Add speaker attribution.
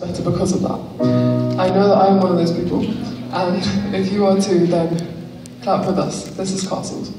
Speaker 1: better because of that. I know that I am one of those people, and if you are too, then clap with us. This is Castles.